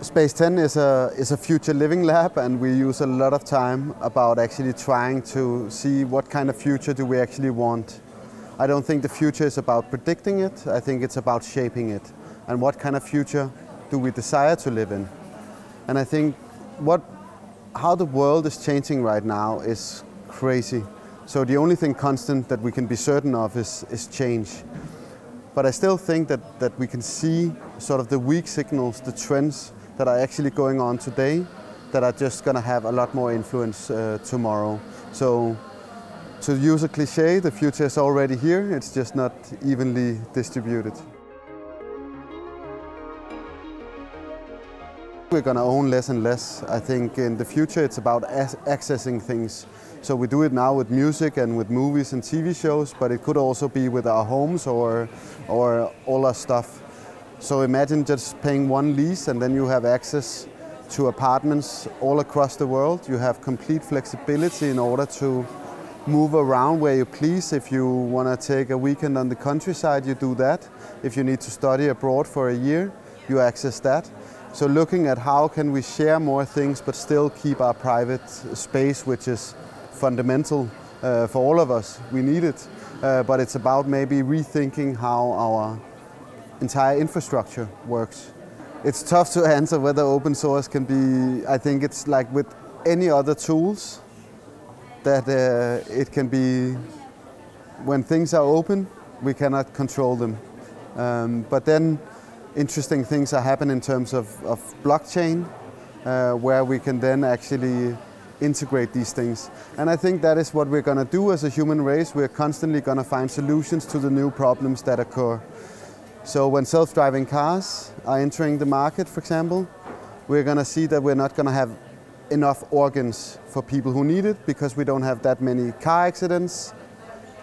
Space 10 is a, is a future living lab and we use a lot of time about actually trying to see what kind of future do we actually want. I don't think the future is about predicting it, I think it's about shaping it. And what kind of future do we desire to live in? And I think what, how the world is changing right now is crazy. So the only thing constant that we can be certain of is, is change. But I still think that, that we can see sort of the weak signals, the trends that are actually going on today that are just going to have a lot more influence uh, tomorrow. So to use a cliche, the future is already here, it's just not evenly distributed. We're going to own less and less. I think in the future it's about accessing things. So we do it now with music and with movies and TV shows, but it could also be with our homes or, or all our stuff. So imagine just paying one lease and then you have access to apartments all across the world. You have complete flexibility in order to move around where you please. If you want to take a weekend on the countryside, you do that. If you need to study abroad for a year, you access that. So looking at how can we share more things but still keep our private space, which is fundamental uh, for all of us. We need it. Uh, but it's about maybe rethinking how our entire infrastructure works. It's tough to answer whether open source can be, I think it's like with any other tools, that uh, it can be, when things are open, we cannot control them. Um, but then interesting things are happening in terms of, of blockchain, uh, where we can then actually integrate these things. And I think that is what we're going to do as a human race. We're constantly going to find solutions to the new problems that occur. So when self-driving cars are entering the market, for example, we're going to see that we're not going to have enough organs for people who need it because we don't have that many car accidents.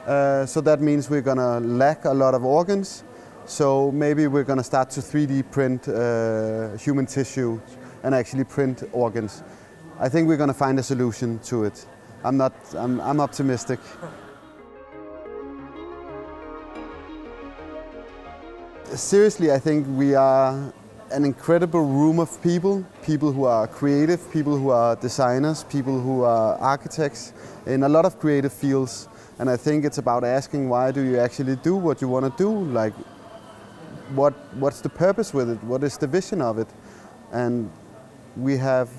Uh, so that means we're going to lack a lot of organs so maybe we're going to start to 3D print uh, human tissue and actually print organs. I think we're going to find a solution to it. I'm not. I'm, I'm optimistic. Seriously, I think we are an incredible room of people, people who are creative, people who are designers, people who are architects in a lot of creative fields. And I think it's about asking why do you actually do what you want to do? Like what, what's the purpose with it? What is the vision of it? And we, have,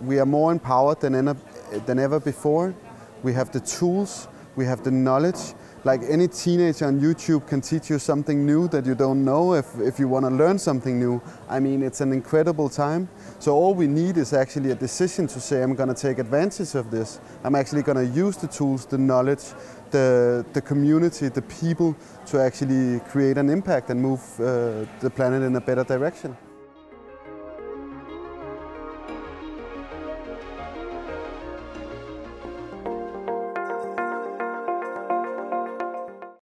we are more empowered than, than ever before. We have the tools, we have the knowledge. Like any teenager on YouTube can teach you something new that you don't know if, if you want to learn something new. I mean, it's an incredible time. So all we need is actually a decision to say, I'm going to take advantage of this. I'm actually going to use the tools, the knowledge, the, the community, the people to actually create an impact and move uh, the planet in a better direction.